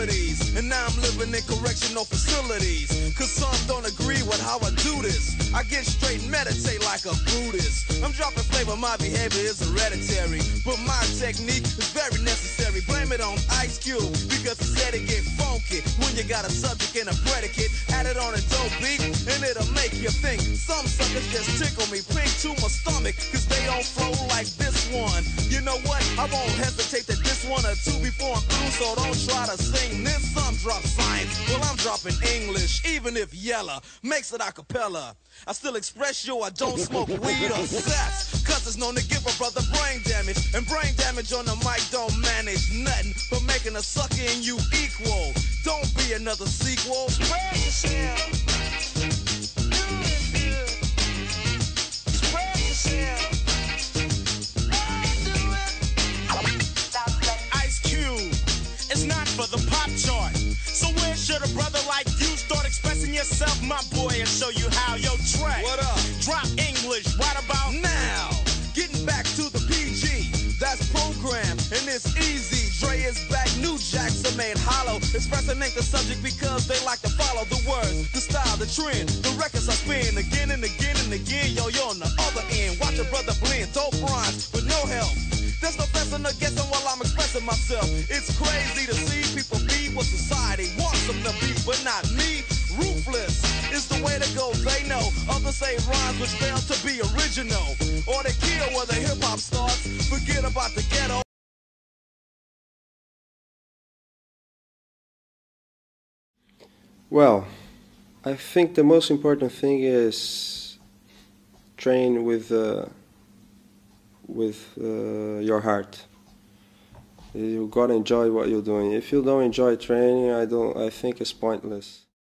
abilities. And now I'm living in correctional facilities. Cause some don't agree with how I do this. I get straight and meditate like a Buddhist. I'm dropping flavor, my behavior is hereditary. But my technique is very necessary. Blame it on Ice Cube because he said it get funky when you got a subject and a predicate. Add it on a dope beat and it'll make you think. Some suckers just tickle me pink to my stomach cause they don't flow like this one. You know what? I won't hesitate to one or two before I'm through, so don't try to sing this. Some drop science, well I'm dropping English, even if Yella makes it a cappella. I still express yo, I don't smoke weed or sex. Cause it's known to give a brother brain damage. And brain damage on the mic don't manage nothing but making a sucker in you equal. Don't be another sequel. Spread yourself. It's not for the pop chart. So where should a brother like you start expressing yourself, my boy, and show you how? Yo, track? What up? Drop English. What about Now, getting back to the PG, that's program, and it's easy. Dre is back, new jacks are made hollow. Expressing ain't the subject because they like to follow the words, the style, the trend. The records I spin again and again and again. Yo, you're on the other end. Watch a brother blend, dope rhymes with no help. There's no or guessing while I'm expressing myself. It's crazy to see people be what society wants them to be, but not me. Ruthless is the way to go, they know. Others say rhymes which fail to be original. Or they kill where the hip hop starts. Forget about the ghetto. Well, I think the most important thing is train with uh, with uh, your heart. You gotta enjoy what you're doing. If you don't enjoy training, I don't. I think it's pointless.